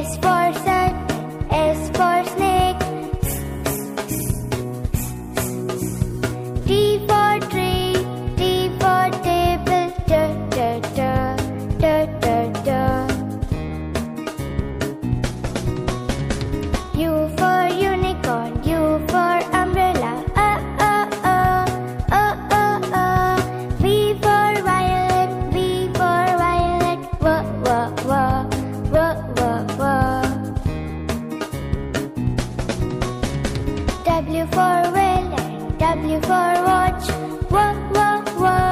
is for W for whale, W for watch, wah wah wah.